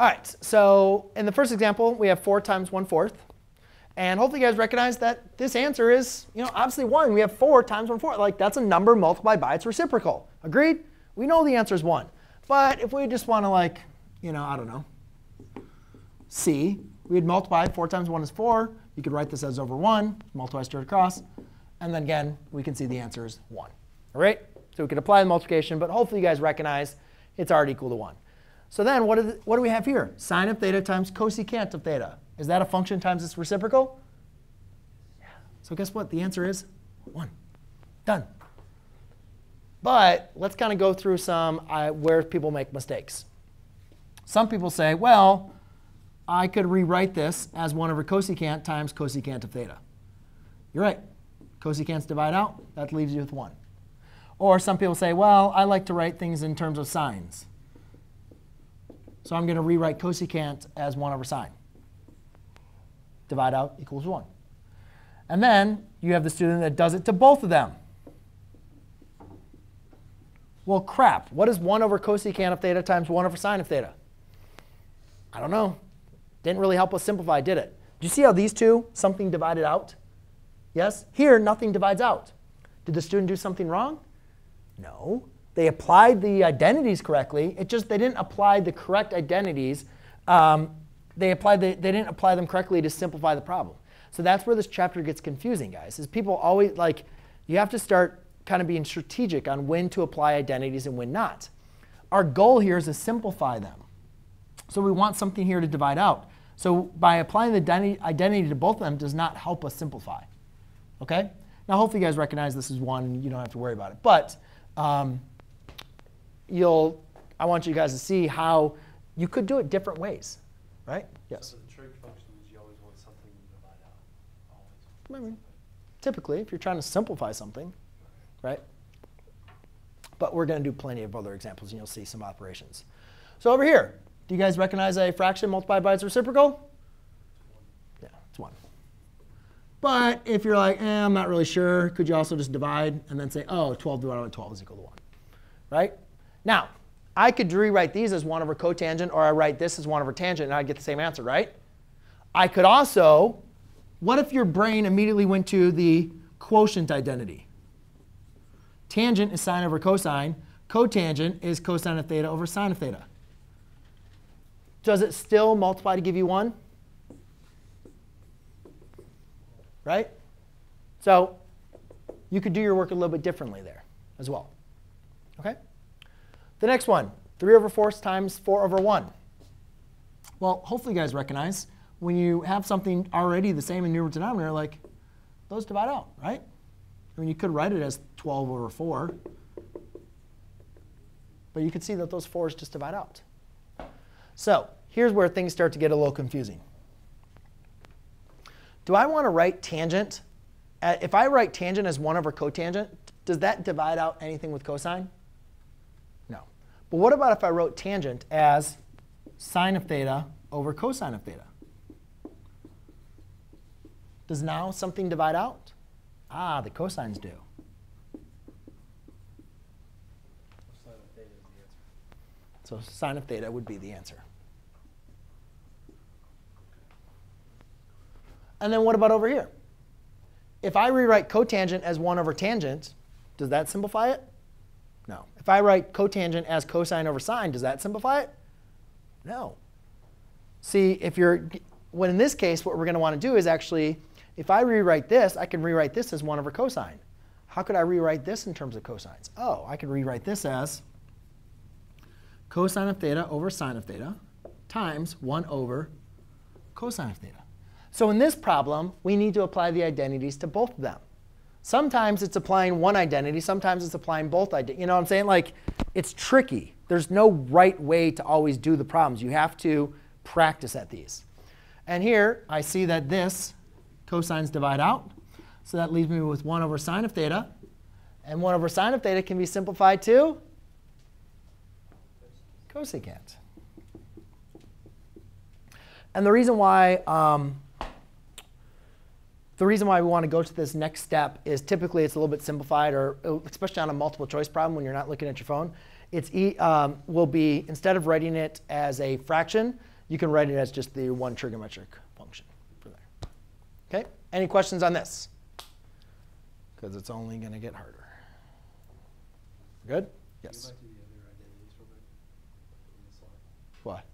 All right, so in the first example, we have 4 times 1 fourth. And hopefully you guys recognize that this answer is, you know, obviously 1. We have 4 times 1 fourth. Like, that's a number multiplied by its reciprocal. Agreed? We know the answer is 1. But if we just want to, like, you know, I don't know, see, we'd multiply 4 times 1 is 4. You could write this as over 1, multiply straight across. And then again, we can see the answer is 1. All right? So we could apply the multiplication, but hopefully you guys recognize it's already equal to 1. So then what, the, what do we have here? Sine of theta times cosecant of theta. Is that a function times its reciprocal? Yeah. So guess what? The answer is 1. Done. But let's kind of go through some uh, where people make mistakes. Some people say, well, I could rewrite this as 1 over cosecant times cosecant of theta. You're right. Cosecants divide out. That leaves you with 1. Or some people say, well, I like to write things in terms of sines. So I'm going to rewrite cosecant as 1 over sine. Divide out equals 1. And then you have the student that does it to both of them. Well, crap. What is 1 over cosecant of theta times 1 over sine of theta? I don't know. Didn't really help us simplify, did it? Do you see how these two, something divided out? Yes? Here, nothing divides out. Did the student do something wrong? No. They applied the identities correctly. It just they didn't apply the correct identities. Um, they applied the, they didn't apply them correctly to simplify the problem. So that's where this chapter gets confusing, guys. Is people always like you have to start kind of being strategic on when to apply identities and when not. Our goal here is to simplify them. So we want something here to divide out. So by applying the identity to both of them does not help us simplify. Okay? Now hopefully you guys recognize this is one and you don't have to worry about it. But um, you'll, I want you guys to see how you could do it different ways, right? Yes. So the trig function is you always want something to divide out. Always. I mean, typically, if you're trying to simplify something, right? But we're going to do plenty of other examples, and you'll see some operations. So over here, do you guys recognize a fraction multiplied by its reciprocal? Yeah, it's 1. But if you're like, eh, I'm not really sure, could you also just divide and then say, oh, 12 divided by 12 is equal to 1, right? Now, I could rewrite these as 1 over cotangent, or I write this as 1 over tangent, and I'd get the same answer, right? I could also, what if your brain immediately went to the quotient identity? Tangent is sine over cosine. Cotangent is cosine of theta over sine of theta. Does it still multiply to give you 1? Right? So you could do your work a little bit differently there as well. Okay? The next one, 3 over 4 times 4 over 1. Well, hopefully you guys recognize when you have something already the same in numerator denominator, like those divide out, right? I mean, you could write it as 12 over 4. But you can see that those 4s just divide out. So here's where things start to get a little confusing. Do I want to write tangent? Uh, if I write tangent as 1 over cotangent, does that divide out anything with cosine? But what about if I wrote tangent as sine of theta over cosine of theta? Does now something divide out? Ah, the cosines do. So sine of theta would be the answer. And then what about over here? If I rewrite cotangent as 1 over tangent, does that simplify it? No. If I write cotangent as cosine over sine, does that simplify it? No. See, if you're, when in this case, what we're going to want to do is actually, if I rewrite this, I can rewrite this as 1 over cosine. How could I rewrite this in terms of cosines? Oh, I could rewrite this as cosine of theta over sine of theta times 1 over cosine of theta. So in this problem, we need to apply the identities to both of them. Sometimes it's applying one identity. Sometimes it's applying both identities. You know what I'm saying? Like, it's tricky. There's no right way to always do the problems. You have to practice at these. And here, I see that this cosines divide out. So that leaves me with 1 over sine of theta. And 1 over sine of theta can be simplified to cosecant. And the reason why um, the reason why we want to go to this next step is typically it's a little bit simplified, or oh, especially on a multiple choice problem when you're not looking at your phone. It's e, um, will be instead of writing it as a fraction, you can write it as just the one trigonometric function there. Okay. Any questions on this? Because it's only going to get harder. Good. Yes. What?